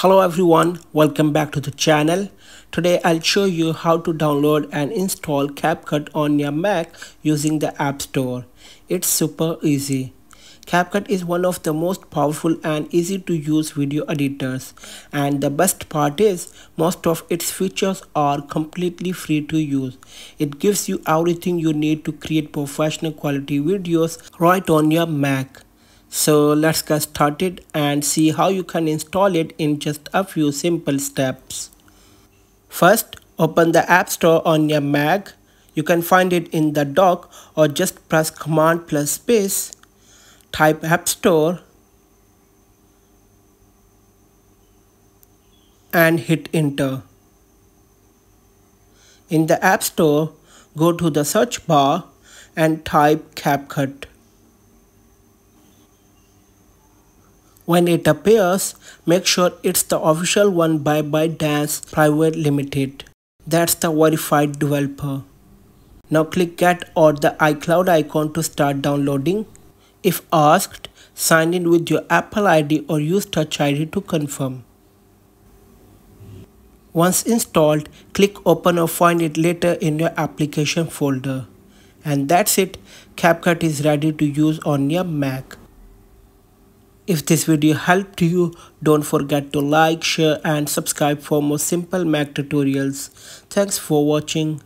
Hello everyone, welcome back to the channel. Today I'll show you how to download and install CapCut on your Mac using the App Store. It's super easy. CapCut is one of the most powerful and easy to use video editors and the best part is most of its features are completely free to use. It gives you everything you need to create professional quality videos right on your Mac. So let's get started and see how you can install it in just a few simple steps. First, open the App Store on your Mac. You can find it in the dock or just press Command plus space. Type App Store and hit enter. In the App Store, go to the search bar and type CapCut. When it appears, make sure it's the official one by ByteDance Private Limited. That's the verified developer. Now click Get or the iCloud icon to start downloading. If asked, sign in with your Apple ID or use Touch ID to confirm. Once installed, click open or find it later in your application folder. And that's it, CapCut is ready to use on your Mac. If this video helped you, don't forget to like, share and subscribe for more simple Mac tutorials. Thanks for watching.